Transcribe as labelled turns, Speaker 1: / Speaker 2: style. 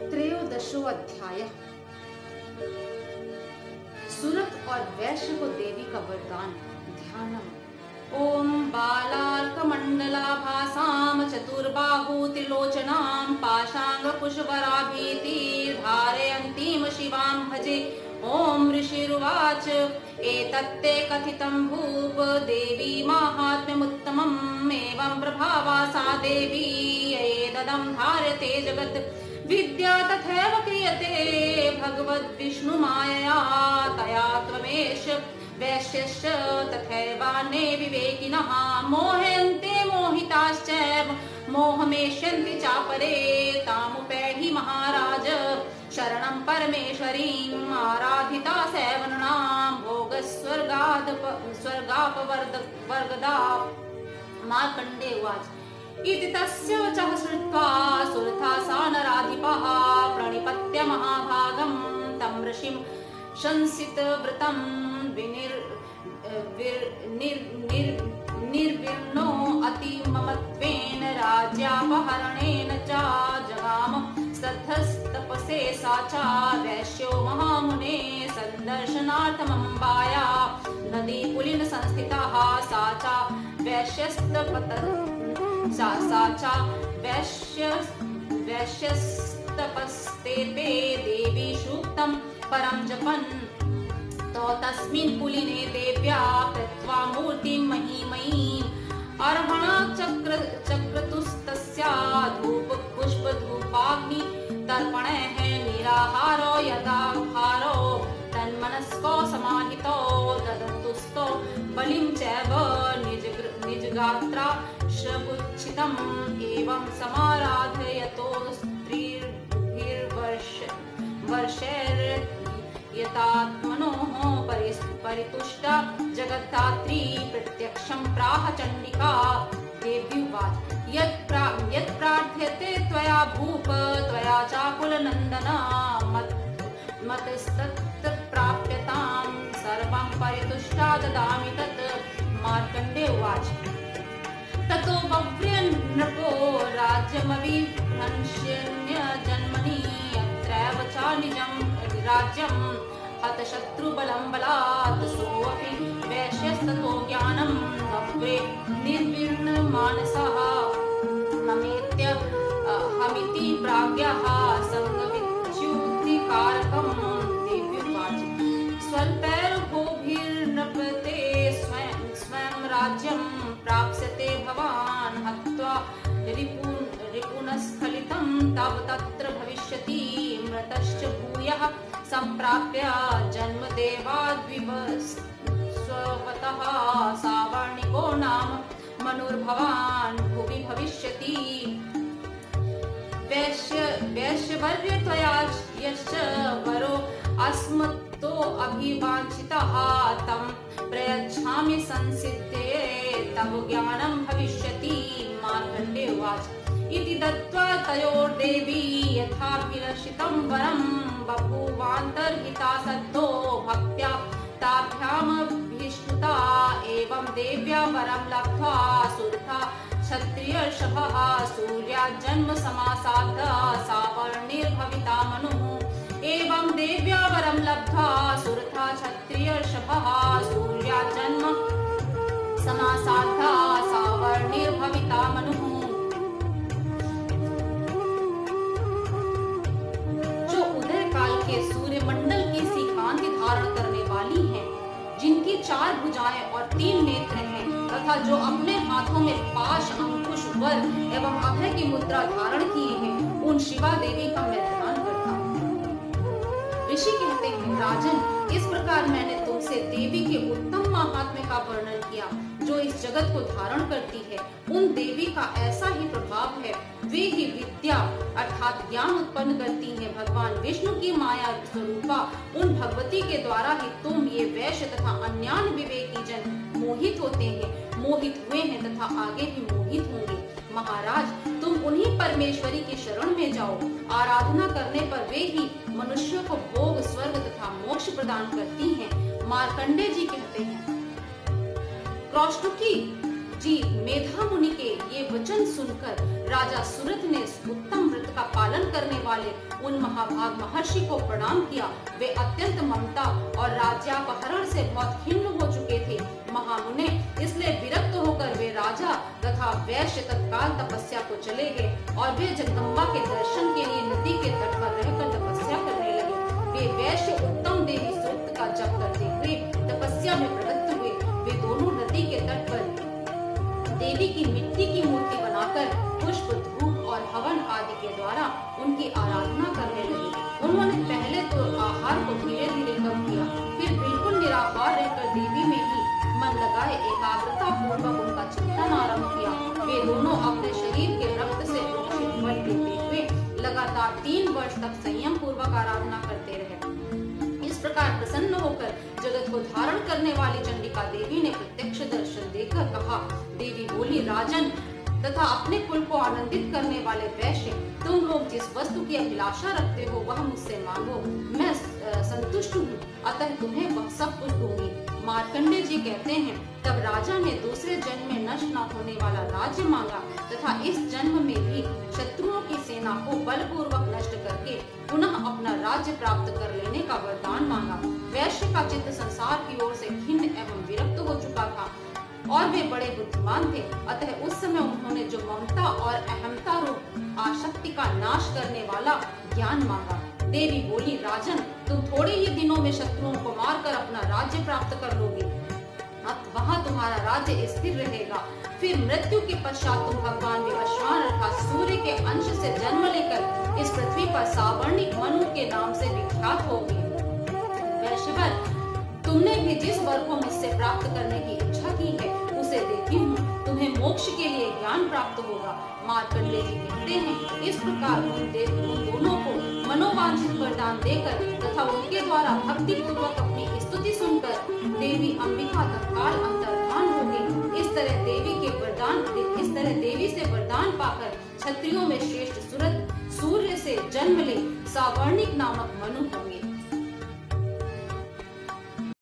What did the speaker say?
Speaker 1: त्रयोदशो अध्याय। सुरत और वैश्य को देवी का वरदान, ध्यानम। ॐ बालार्कमण्डलाभासां चतुर्बाहू त्रिलोचनां पाशाङ्गकुशवराभीतिर्धारयन्तीं शिवां भजे। ॐ ऋषिरुवाच, एतत्ते कथितं भूप, देवी माहात्म्यमुत्तमम्, एवं प्रभावा सा देवी एतदं धार्यते जगत्। विद्या तथैव क्रियते। भगवद्विष्णुमायया तया त्वमेष। वैश्यश्च तथैवान्ये विवेकिनः। मोहयन्ते मोहिताश्चैव मोहमेष्यन्ति चापरे। तामुपैहि महाराज, शरणं परमेश्वरीम् आराधिता सेवननां भोगस्वर्गाद स्वर्गापवर्ग वर्गदा। मार्कण्डे उवाच इति तस्य वचः श्रुत्वा सुरथा सा नराधिपः प्रणिपत्य महाभागं तं ऋषिं शंसितव्रतं विनिर् विर्- निर्- निर्- निर्विण्णो अतिममत्वेन राज्यापहरणेन च जगाम श्रद्धस्तपसे सा च वैश्यो महामुने सन्दर्शनार्थमम्बाया नदीकुलिन संस्थितः सा च वैश्यस्तपत सा सा च वैश्य वैश्यस्तपस्तेपे देवी सूक्तं परं जपन्। तो तस्मिन् पुलिने देव्या कृत्वा मूर्तिं चक्रतुस्तस्या धूप पुष्प धूपाग्नि तर्पणः निराहारो यदाहारो तन्मनस्को समाहितो ददन्तुस्तो बलिं चैव निज निजगात्रा शबुच्छितम् एवं समाराधयतो स्त्रीर्भिर्वर्ष वर्षैर् यतात्मनोः परिस्- परितुष्टा जगद्धात्री प्रत्यक्षं प्राह चण्डिका। देव्युवाच यत् यत् प्रार्थ्यते त्वया भूप त्वया चाकुलनन्दन मत् मतस्तत् प्राप्यतां सर्वं परितुष्टा ददामि तत्। मार्कण्डे उवाच ततो बव्र्यन्नृपो राज्यमविभ्रंश्यन्यजन्मनि अत्रैव च निजं राज्यं हतशत्रुबलं बलात् सोऽपि वैश्यस्ततो ज्ञानं बव्रे निर्विण्णमानसः ममेत्य हमिति प्राज्ञः तव तत्र भविष्यति मृतश्च भूयः सम्प्राप्य जन्मदेवाद्विवस्वतः सावर्णिको नाम मनुर्भवान् भुवि भविष्यति। वैश्य वैश्यवर्य त्वया यश्च वरो अस्मत्तो अभिवाञ्छितः तं प्रयच्छामि संसिद्धे, तव ज्ञानं भविष्यति। मार्कण्डे उवाच। इति दत्त्वा तयोर्देवी यथाभिलषितं वरं बभूवान्तर्हिता सद्दो भक्त्या ताभ्यामभीष्टुता एवं देव्या वरं लब्ध्वा सुरथा क्षत्रियर्षभः सूर्याजन्म सावर्णिर्भविता मनुः। एवं देव्या वरं लब्ध्वा सुरथा क्षत्रियर्षभः सूर्याजन्म समासाद्ध सावर्णिर्भविता मनुः के सूर्य मंडल की सी कांति धारण करने वाली हैं, जिनकी चार भुजाएँ और तीन नेत्र हैं तथा जो अपने हाथों में पाश अंकुश वर एवं अभय की मुद्रा धारण किए हैं उन शिवा देवी का मैं ध्यान करता ऋषि कहते हैं राजन इस प्रकार मैंने तुमसे देवी के उत्तम महात्म्य का वर्णन किया जो इस जगत को धारण करती है। उन देवी का ऐसा ही प्रभाव है वे ही विद्या अर्थात ज्ञान उत्पन्न करती हैं। भगवान विष्णु की माया स्वरूपा, उन भगवती के द्वारा ही तुम ये वैश्य तथा अन्यान विवेकी जन मोहित होते हैं। मोहित हुए हैं तथा आगे भी मोहित होंगे। महाराज, तुम उन्हीं परमेश्वरी के शरण में जाओ। आराधना करने पर वे ही मनुष्यों को भोग, स्वर्ग तथा मोक्ष प्रदान करती हैं। मार्कंडे जी कहते हैं क्रौष्टुकी जी मेधा मुनि के ये वचन सुनकर राजा सुरथ ने उन महाभाग महर्षि को प्रणाम किया। वे अत्यंत ममता और राज्यापहरण से बहुत खिन्न हो चुके थे। महामुने इसलिए विरक्त होकर वे राजा तथा वैश्य तत्काल तपस्या को चले गए और वे जगदम्बा के दर्शन के लिए नदी के तट पर रहकर तपस्या करने लगे। वे वैश्य उत्तम देवी सूक्त का जप करते हुए तपस्या में प्रवृत्त हुए। वे दोनों नदी के तट पर देवी की मिट्टी की मूर्ति बनाकर हवन आदि के द्वारा उनकी आराधना करने लगे। उन्होंने पहले तो आहार को धीरे धीरे कम किया, फिर बिल्कुल निराहार रहकर देवी में ही मन लगाए एकाग्रता पूर्वक उनका चिंतन आरंभ किया। वे दोनों अपने शरीर के रक्त से लगातार तीन वर्ष तक संयम पूर्वक आराधना करते रहे। इस प्रकार प्रसन्न होकर जगत को धारण करने वाली चंडिका देवी ने प्रत्यक्ष दर्शन देकर कहा, देवी बोली, राजन तथा अपने कुल को आनंदित करने वाले वैश्य, तुम लोग जिस वस्तु की अभिलाषा रखते हो, वह मुझसे मांगो। मैं संतुष्ट हूँ। अतः तुम्हें वह सब कुछ दूँगी। मार्कंडे जी कहते हैं, तब राजा ने दूसरे जन्म में नष्ट न होने वाला राज्य मांगा तथा इस जन्म में भी शत्रुओं की सेना को बलपूर्वक नष्ट करके पुनः अपना राज्य प्राप्त कर लेने का वरदान मांगा। वैश्य का चित्त संसार की ओर से खिन्न एवं विरक्त हो चुका था। और वे बड़े बुद्धिमान थे। अतः उस समय उन्होंने जो ममता और अहमता रूप आशक्ति का नाश करने वाला ज्ञान मांगा। देवी बोली, राजन, तुम थोड़े ही दिनों में शत्रुओं को मारकर अपना राज्य प्राप्त कर लोगे। वहाँ तुम्हारा राज्य स्थिर रहेगा। फिर मृत्यु के पश्चात तुम भगवान विवस्वान अर्थात सूर्य के अंश से जन्म लेकर इस पृथ्वी पर सावर्णिक मनु के नाम से विख्यात होगी। वैश्वर तुमने भी जिस वर को मुझसे प्राप्त करने की मोक्ष के लिए ज्ञान प्राप्त होगा। मार्कंडे जी कहते हैं, इस प्रकार उन देव उन दोनों को मनोवांछित वरदान देकर तथा उनके द्वारा भक्ति पूर्वक अपनी स्तुति सुनकर देवी अंबिका तत्काल अंतर्धान हो गई इस तरह देवी के वरदान, इस तरह देवी से वरदान पाकर क्षत्रियों में श्रेष्ठ सूरत, सूर्य से जन्म ले सावर्णिक नामक मनु होंगे।